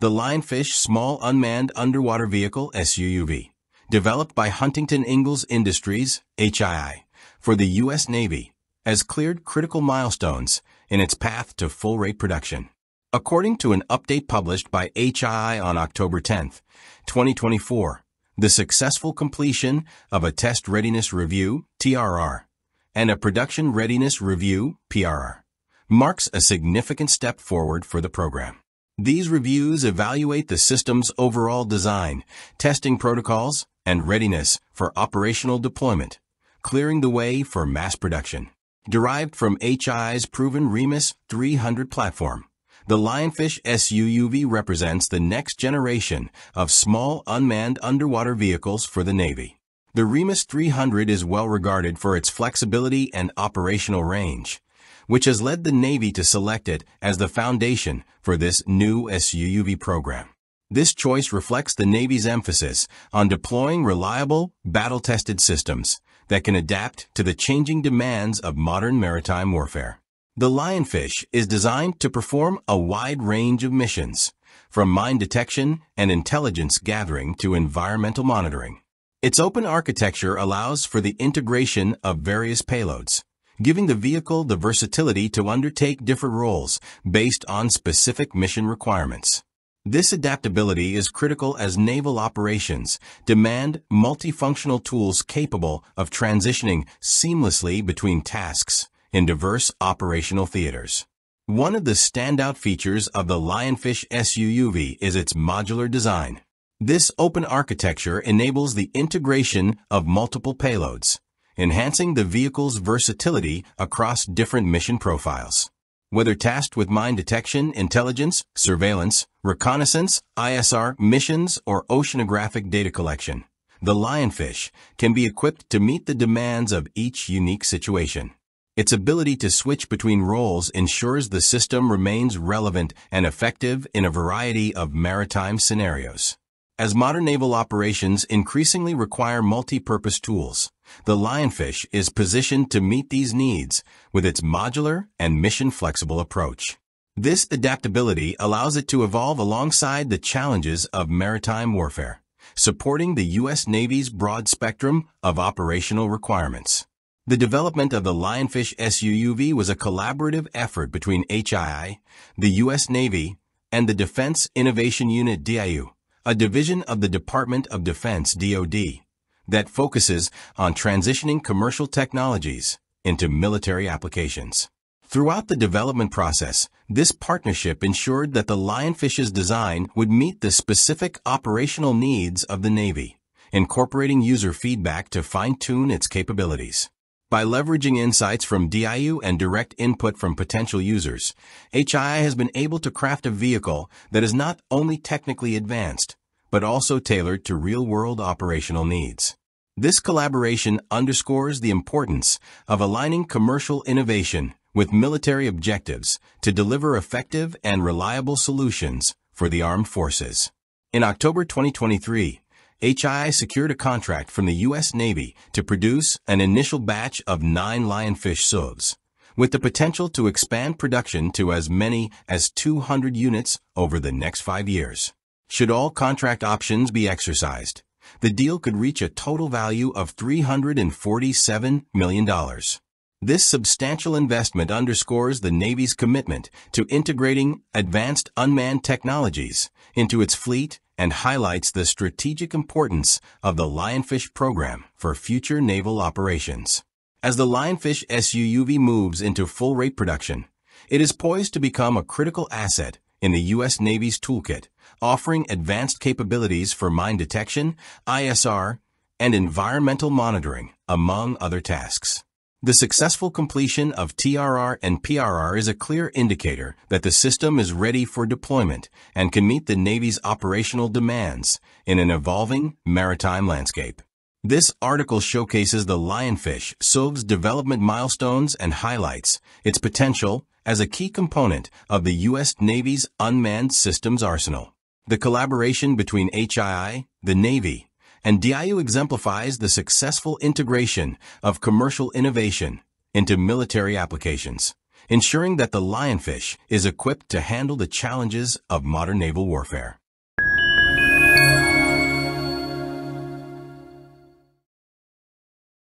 the Lionfish Small Unmanned Underwater Vehicle SUUV, developed by Huntington Ingalls Industries, HII, for the U.S. Navy, has cleared critical milestones in its path to full-rate production. According to an update published by HII on October 10, 2024, the successful completion of a Test Readiness Review, TRR, and a Production Readiness Review, PRR, marks a significant step forward for the program. These reviews evaluate the system's overall design, testing protocols, and readiness for operational deployment, clearing the way for mass production. Derived from HII's proven REMUS 300 platform, the Lionfish SUUV represents the next generation of small unmanned underwater vehicles for the Navy. The REMUS 300 is well regarded for its flexibility and operational range, which has led the Navy to select it as the foundation for this new SUUV program. This choice reflects the Navy's emphasis on deploying reliable, battle-tested systems that can adapt to the changing demands of modern maritime warfare. The Lionfish is designed to perform a wide range of missions, from mine detection and intelligence gathering to environmental monitoring. Its open architecture allows for the integration of various payloads, giving the vehicle the versatility to undertake different roles based on specific mission requirements. This adaptability is critical as naval operations demand multifunctional tools capable of transitioning seamlessly between tasks in diverse operational theaters. One of the standout features of the Lionfish SUUV is its modular design. This open architecture enables the integration of multiple payloads, enhancing the vehicle's versatility across different mission profiles. Whether tasked with mine detection, intelligence, surveillance, reconnaissance, ISR missions, or oceanographic data collection, the Lionfish can be equipped to meet the demands of each unique situation. Its ability to switch between roles ensures the system remains relevant and effective in a variety of maritime scenarios. As modern naval operations increasingly require multi-purpose tools, the Lionfish is positioned to meet these needs with its modular and mission-flexible approach. This adaptability allows it to evolve alongside the challenges of maritime warfare, supporting the U.S. Navy's broad spectrum of operational requirements. The development of the Lionfish SUUV was a collaborative effort between HII, the U.S. Navy, and the Defense Innovation Unit DIU a division of the Department of Defense DoD that focuses on transitioning commercial technologies into military applications. Throughout the development process, this partnership ensured that the Lionfish's design would meet the specific operational needs of the Navy, incorporating user feedback to fine-tune its capabilities. By leveraging insights from DIU and direct input from potential users, HII has been able to craft a vehicle that is not only technically advanced, but also tailored to real-world operational needs. This collaboration underscores the importance of aligning commercial innovation with military objectives to deliver effective and reliable solutions for the armed forces. In October 2023, HII secured a contract from the U.S. Navy to produce an initial batch of nine Lionfish SUUVs, with the potential to expand production to as many as 200 units over the next five years. Should all contract options be exercised, the deal could reach a total value of $347 million. This substantial investment underscores the Navy's commitment to integrating advanced unmanned technologies into its fleet and highlights the strategic importance of the Lionfish program for future naval operations. As the Lionfish SUUV moves into full-rate production, it is poised to become a critical asset in the U.S. Navy's toolkit, offering advanced capabilities for mine detection, ISR, and environmental monitoring, among other tasks. The successful completion of TRR and PRR is a clear indicator that the system is ready for deployment and can meet the Navy's operational demands in an evolving maritime landscape. This article showcases the Lionfish SUUV's development milestones and highlights its potential as a key component of the U.S. Navy's unmanned systems arsenal. The collaboration between HII, the Navy, and DIU exemplifies the successful integration of commercial innovation into military applications, ensuring that the Lionfish is equipped to handle the challenges of modern naval warfare.